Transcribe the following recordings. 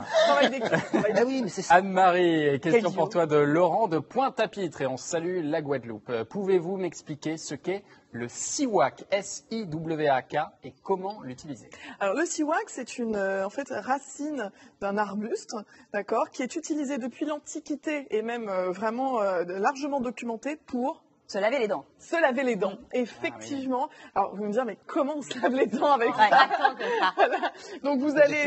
Ah oui, mais c'est ça. Anne-Marie, question pour toi de Laurent de Pointe-à-Pitre et on salue la Guadeloupe. Euh, Pouvez-vous m'expliquer ce qu'est le SIWAK, S-I-W-A-K, et comment l'utiliser? Alors le siwak, c'est une euh, en fait racine d'un arbuste, d'accord, qui est utilisée depuis l'Antiquité et même euh, vraiment euh, largement documentée pour Se laver les dents. se laver les dents. Mm. Effectivement. Alors vous me dire mais comment on se lave les dents avec Ouais. ça Donc vous Des allez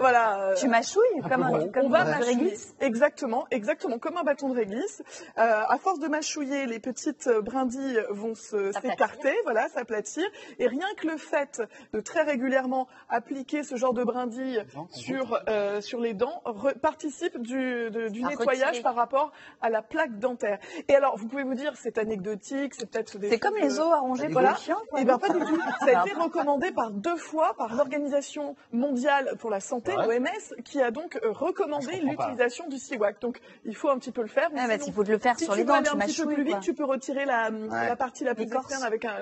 voilà. euh, Tu mâchouilles comme un, comme on va un mâchouiller. réglisse. Exactement, exactement, comme un bâton de réglisse. Euh, à force de mâchouiller, les petites brindilles vont s'écarter, voilà, s'aplatir. Et rien que le fait de très régulièrement appliquer ce genre de brindilles sur euh, sur les dents participe du, de- du nettoyage retirer. par rapport à la plaque dentaire. Et alors, vous pouvez vous dire, c'est anecdotique, c'est peut-être des C'est comme les euh, os arrongés pour voilà. les chiens. quoi, bien, non pas du tout. Ça a été recommandé par deux fois par l'Organisation mondiale pour la santé, Ouais. l'OMS, qui a donc euh, recommandé l'utilisation du siwak. Donc, il faut un petit peu le faire. mais Ah, bah, sinon, s'il faut le faire si sur les veux dents, aller tu un petit peu plus vite, tu peux retirer la, la partie la plus externe avec un,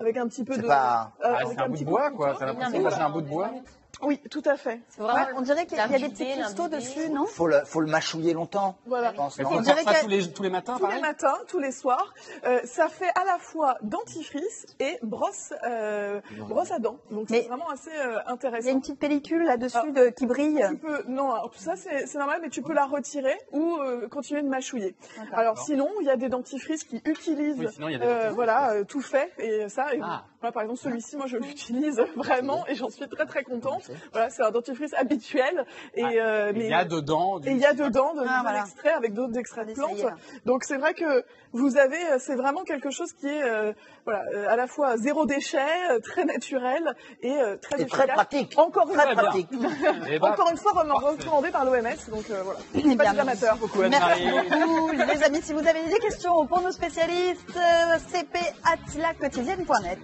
avec un petit peu C'est de. pas- euh, Ah, avec un bout de bois, quoi. l'impression c'est un bout de bois. Oui, tout à fait. Ouais, on dirait qu'il y a des petits cristaux dessus, non Faut le, faut le mâchouiller longtemps. Voilà. Je pense, non On dirait ça qu'il y tous les, tous les matins, Tous les matins, tous les soirs. Euh, ça fait à la fois dentifrice et brosse, euh, brosse à dents. Donc c'est vraiment assez euh, Il y a intéressant. une petite pellicule là-dessus Ah. de- qui brille. Tu peux, non, alors, ça c'est c'est normal, mais tu peux la retirer ou euh, continuer de mâchouiller. Alors sinon, il y a des dentifrices qui utilisent, Oui, sinon, il y a des euh, dentifrices. voilà, euh, tout fait et ça. Et Ah. Voilà, par exemple, celui-ci, moi je l'utilise vraiment et j'en suis très très contente. Voilà, c'est un dentifrice habituel et Ah, euh, mais Il y a dedans du et il y a dedans de, Ah, voilà. l'extrait avec d'autres extraits de est, plantes. Donc c'est vrai que vous avez, euh, c'est vraiment quelque chose qui est euh, voilà, euh, à la fois zéro déchet, euh, très naturel et euh, très Et très pratique. Encore une Très fois, pratique. Eh ben, encore une fois rem- Parfait. recommandé par l'OMS. Donc euh, voilà, Eh pas bien, amateurs. beaucoup, Merci beaucoup, les amis. Si vous avez des questions pour nos spécialistes, cp@laquotidienne.net.